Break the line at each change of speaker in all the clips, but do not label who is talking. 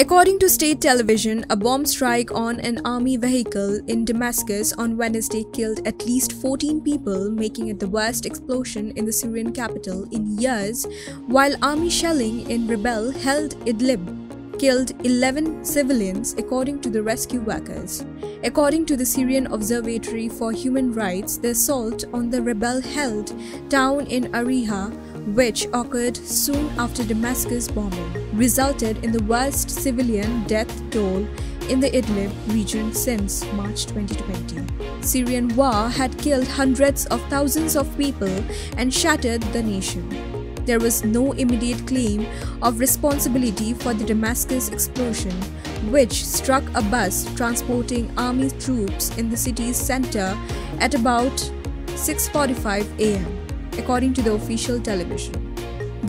According to state television, a bomb strike on an army vehicle in Damascus on Wednesday killed at least 14 people, making it the worst explosion in the Syrian capital in years, while army shelling in rebel held Idlib killed 11 civilians, according to the rescue workers. According to the Syrian Observatory for Human Rights, the assault on the rebel held town in Ariha, which occurred soon after Damascus bombing, resulted in the worst civilian death toll in the Idlib region since March 2020. Syrian war had killed hundreds of thousands of people and shattered the nation there was no immediate claim of responsibility for the Damascus explosion, which struck a bus transporting army troops in the city's center at about 6:45 a.m., according to the official television.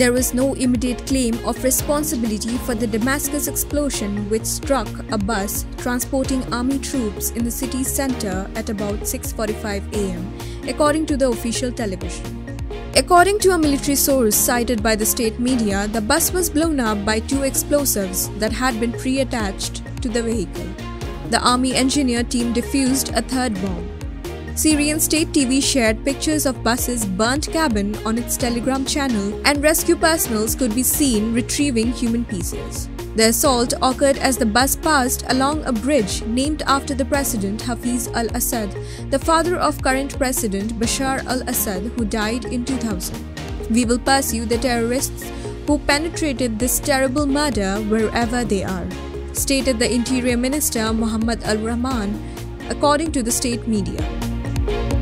There was no immediate claim of responsibility for the Damascus explosion, which struck a bus transporting army troops in the city's center at about 6:45 a.m., according to the official television. According to a military source cited by the state media, the bus was blown up by two explosives that had been pre-attached to the vehicle. The army engineer team defused a third bomb. Syrian state TV shared pictures of bus's burnt cabin on its Telegram channel and rescue personnel could be seen retrieving human pieces. The assault occurred as the bus passed along a bridge named after the president Hafez al-Assad, the father of current president Bashar al-Assad who died in 2000. We will pursue the terrorists who penetrated this terrible murder wherever they are, stated the Interior Minister Mohamad al-Rahman, according to the state media. Bye.